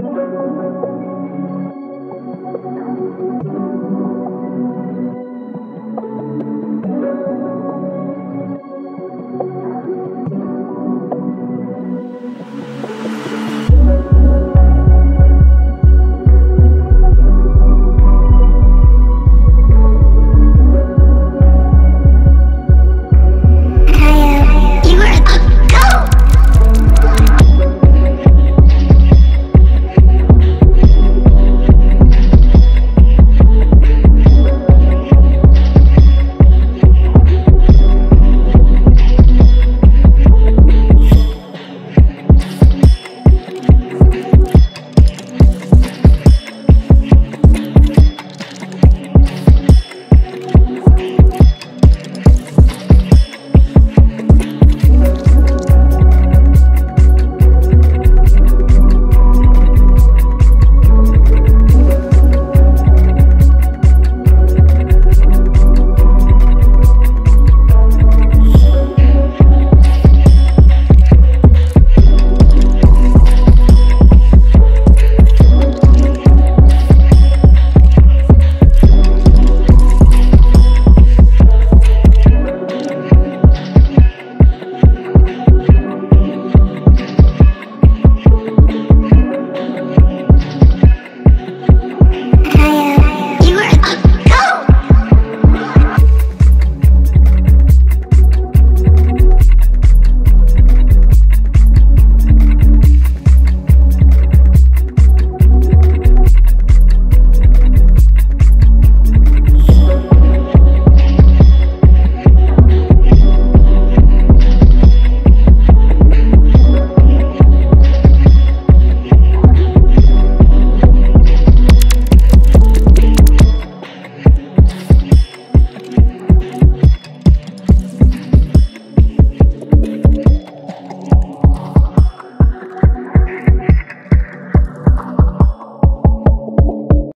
you